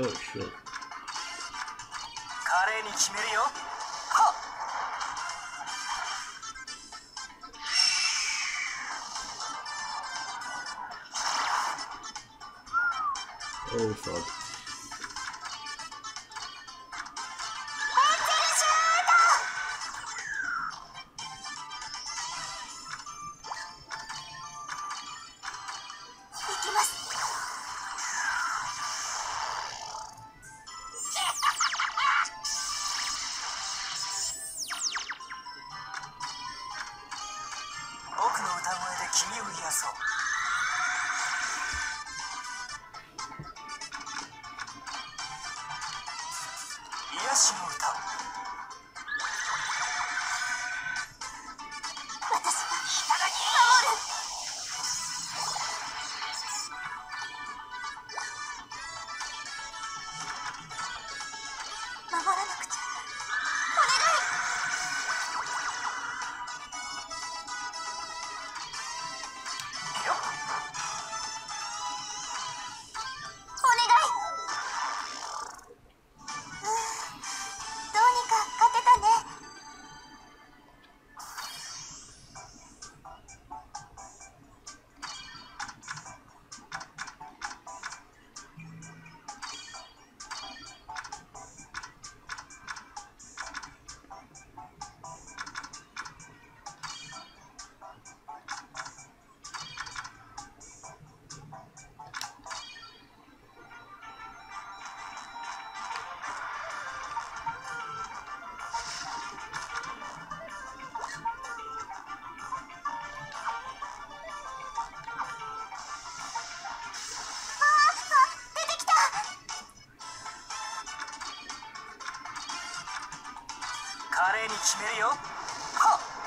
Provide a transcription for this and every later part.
Oh shit. Oh fuck. るよ。はっ。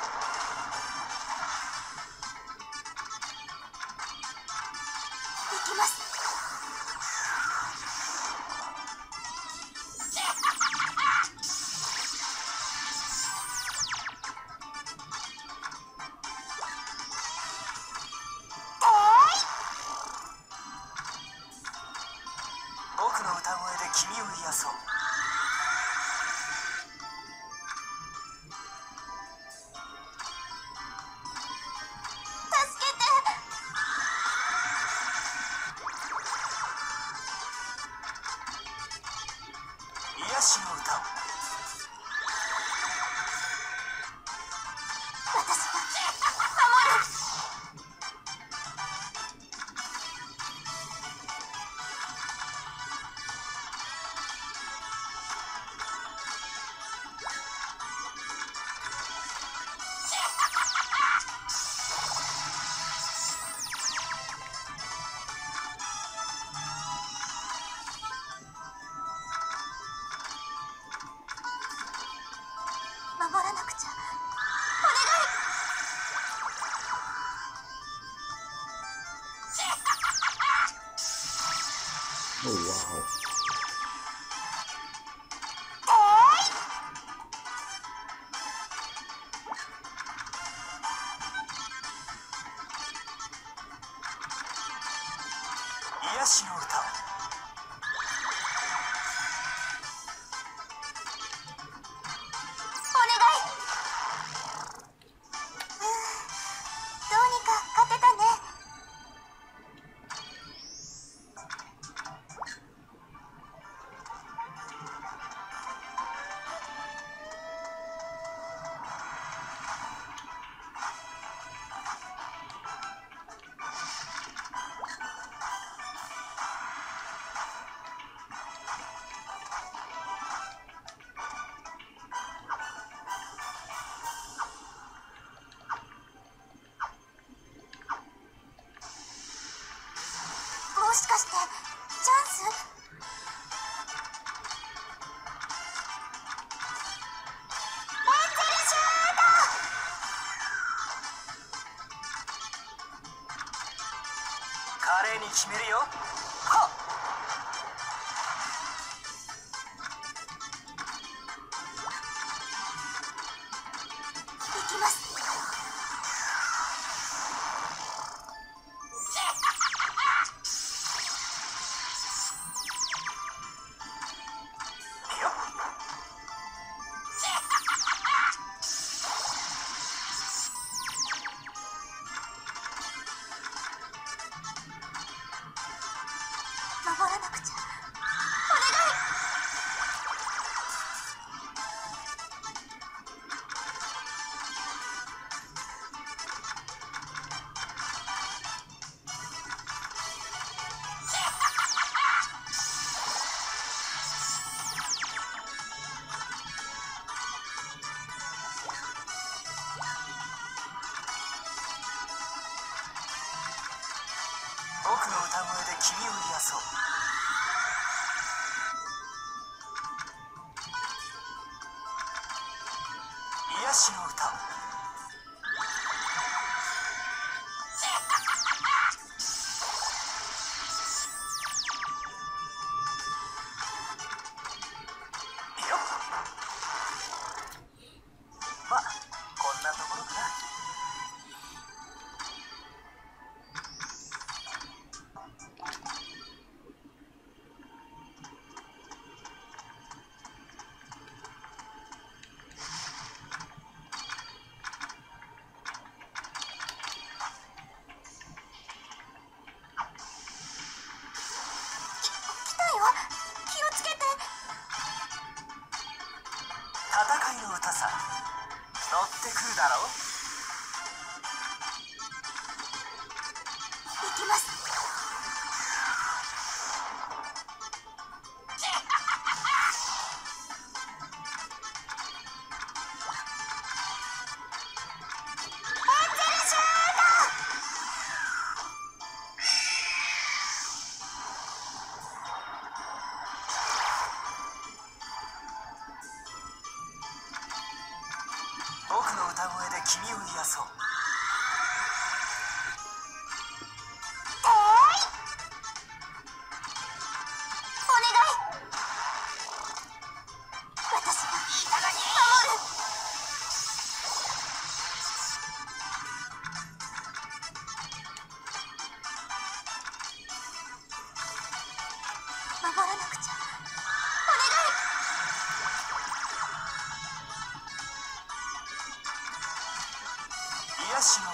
戦いの歌さ。乗ってくるだろう。僕の歌声で君を癒そう。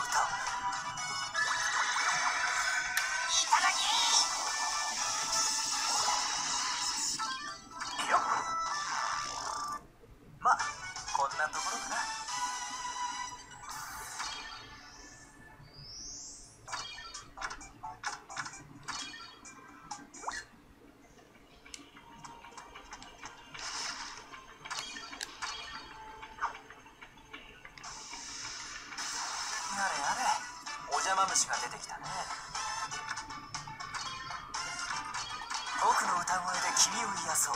と。僕の歌声で君を癒そう。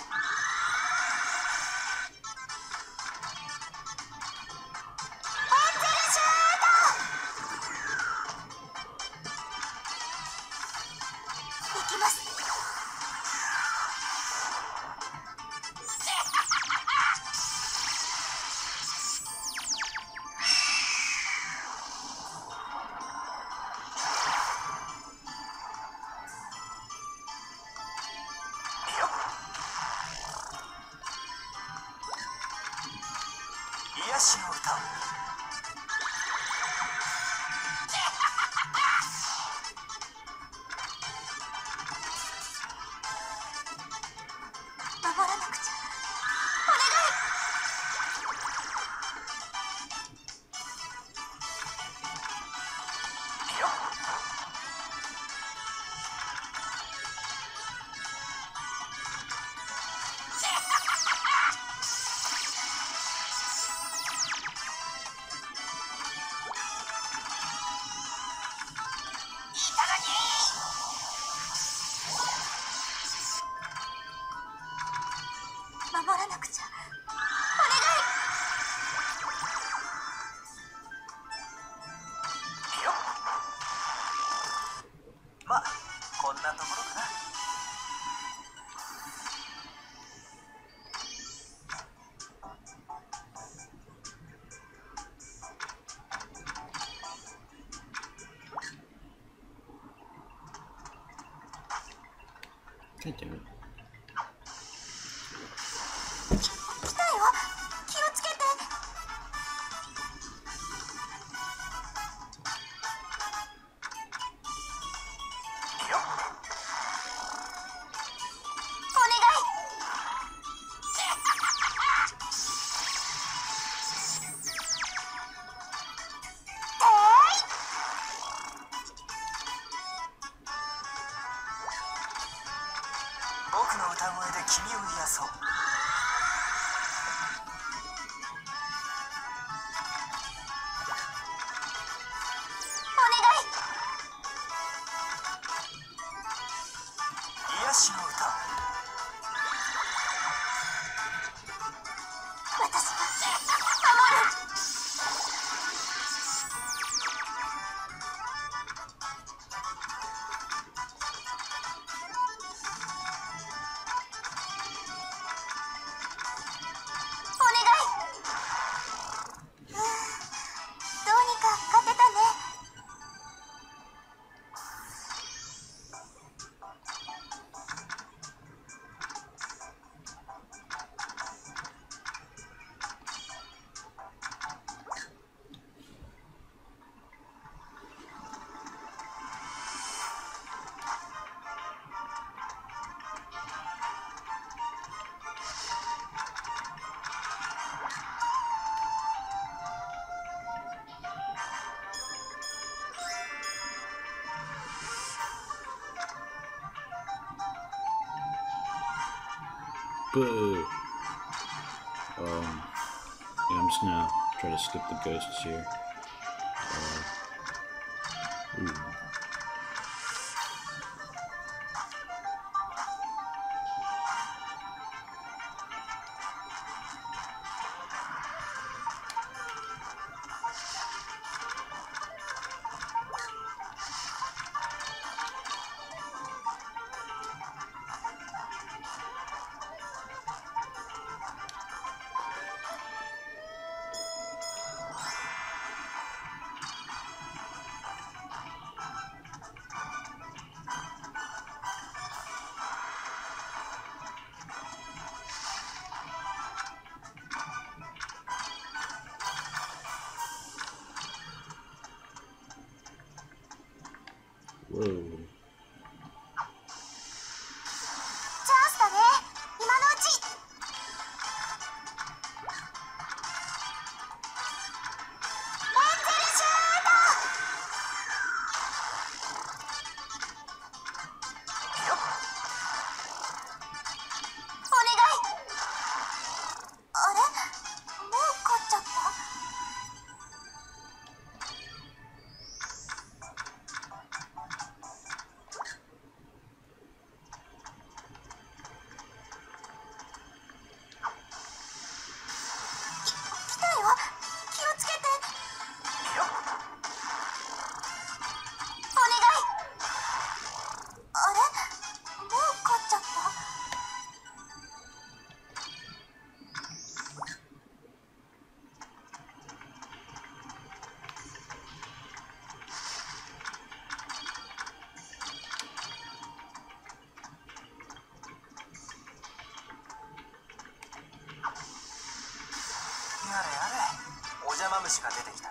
Yes. 書いてある。の歌声で君を癒そう。Um, yeah, I'm just gonna try to skip the ghosts here. 음. ムシが出てきた。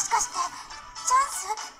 しかしてチャンス？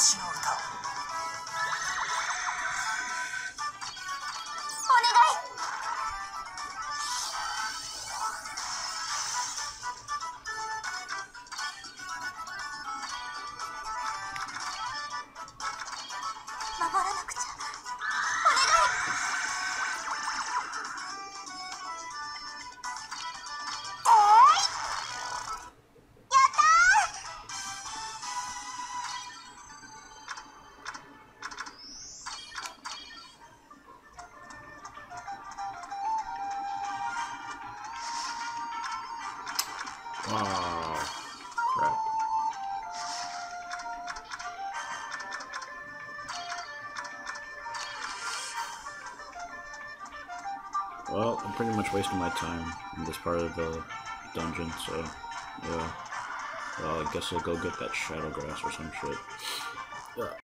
professional. Much wasting my time in this part of the dungeon, so yeah. I guess I'll go get that shadow grass or some shit. Yeah.